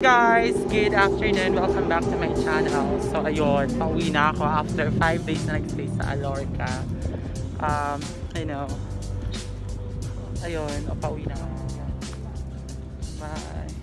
guys! Good afternoon! Welcome back to my channel. So ayun, pauwi na ako after 5 days na nag-stay sa Alorca. Um, you know, ayun, pauwi na ako. Bye!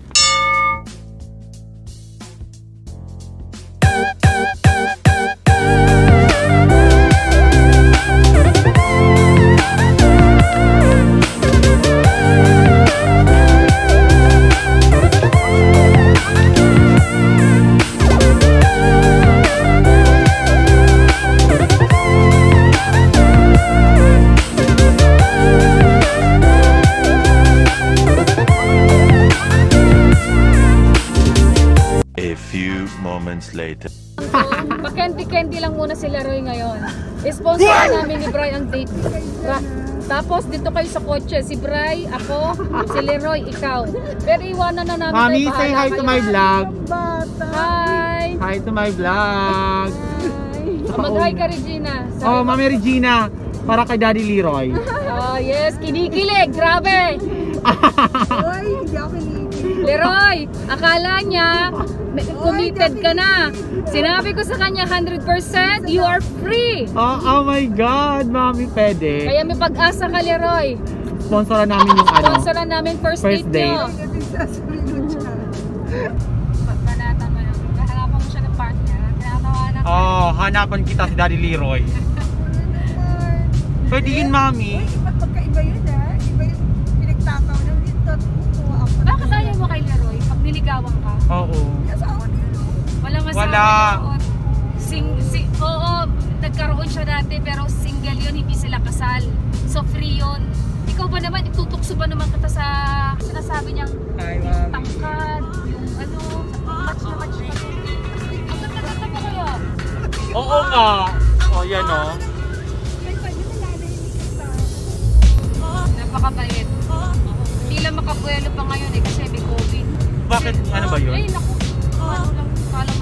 Moments later. Pa-candy-candy lang muna si Leroy ngayon. Sponsor namin ni Bray ang date. Ra- tapos dito kayo sa kotse, si Bray, ako, si Leroy, ikaw. Pero iwanan na namin Mami, kayo, say hi to my vlog! Hi! Hi to my vlog! Oh, Mag-hi ka Regina. Sabi Oh, Mami Regina! Para kay Daddy Leroy. Oh, yes, kinikilig, grabe! Leroy, akala niya committed ka na. Sinabi ko sa kanya 100%, you are free. Oh, oh my God! Mami, pwede. Kaya may pag-asa ka, Leroy. Sponsoran namin yung ano. Sponsoran namin first, First date date. Panatan mo yun. Hanapan mo siya ng partner. Tinatawanan ko. Oh, hanapan kita si Daddy Leroy. Pwede yun, Mami. Niligawan ka? Oo. Asawa niyo, no? Walang asawa Wala. yun. Sing, si, oo, nagkaroon siya dati pero single yun, hindi sila kasal. So free yun. Ikaw ba naman, itutukso ba naman kita sa sinasabi niyang Hi, yung tangkad, yung ano, match na match na Ang ganda-ganda. Oo nga. Oh, yan oh. Ka sa... Napakabait. Hindi lang makabuelo pa ngayon eh kasi. Bakit? Ano ba yun? Ay, naku. Oh. Ano lang, parang